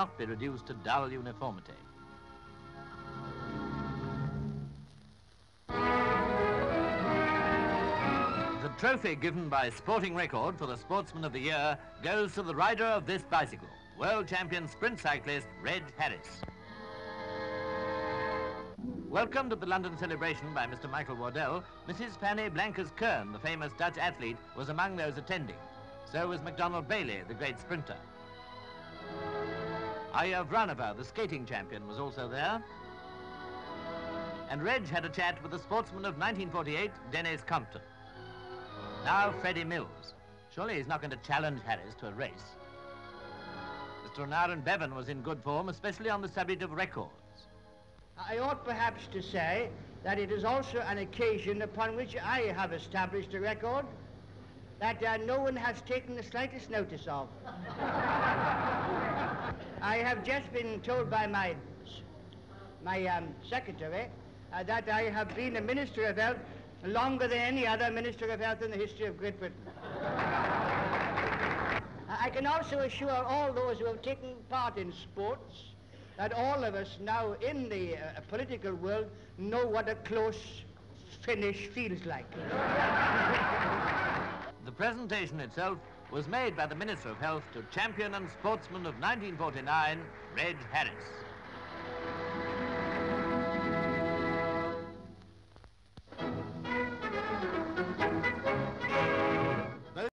not be reduced to dull uniformity. The trophy given by Sporting Record for the Sportsman of the Year goes to the rider of this bicycle, world champion sprint cyclist Reg Harris. Welcomed at the London celebration by Mr. Michael Wardell, Mrs. Fanny Blankers Koen, the famous Dutch athlete, was among those attending. So was MacDonald Bailey, the great sprinter. Aja Vrzanova, the skating champion, was also there. And Reg had a chat with the sportsman of 1948, Denis Compton. Now Freddie Mills. Surely he's not going to challenge Harris to a race. Mr. Aneurin Bevan was in good form, especially on the subject of records. I ought perhaps to say that it is also an occasion upon which I have established a record that uh, no one has taken the slightest notice of. I have just been told by my, my um, secretary uh, that I have been a Minister of Health longer than any other Minister of Health in the history of Great Britain. I can also assure all those who have taken part in sports that all of us now in the uh, political world know what a close finish feels like. the presentation itself was made by the Minister of Health to champion and sportsman of 1949, Reg Harris.